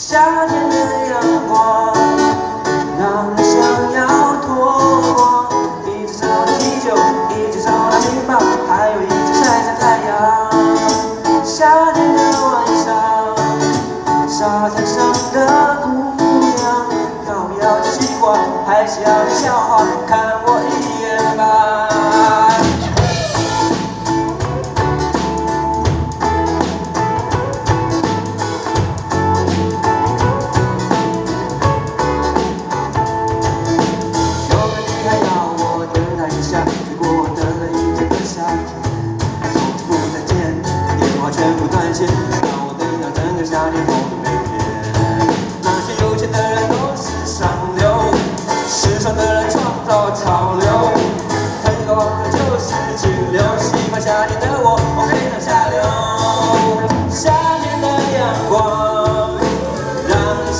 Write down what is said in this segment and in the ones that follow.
夏天的阳光。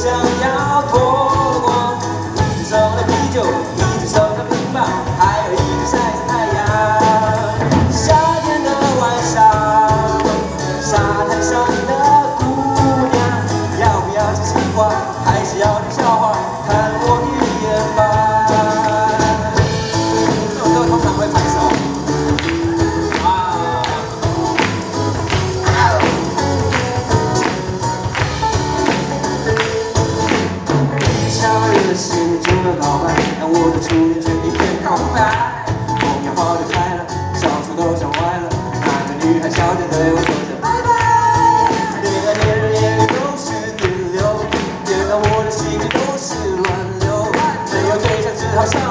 sound 让我的初恋彻一片告白，红叶花都开了，小树都长歪了，那个女孩笑着对我说着拜拜。恋爱都是流，我的都是，只好。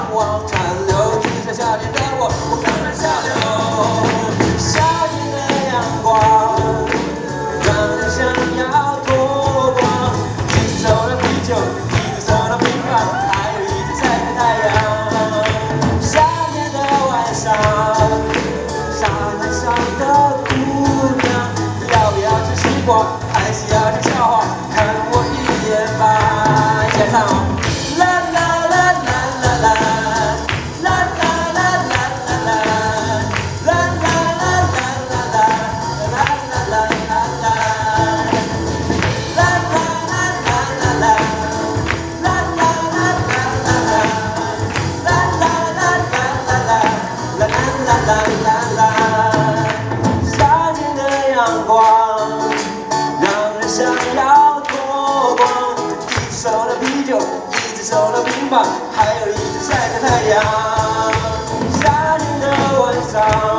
想要脱光，一只手的啤酒，一只手的冰棒，还有一只晒着太阳，夏天的晚上。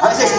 A veces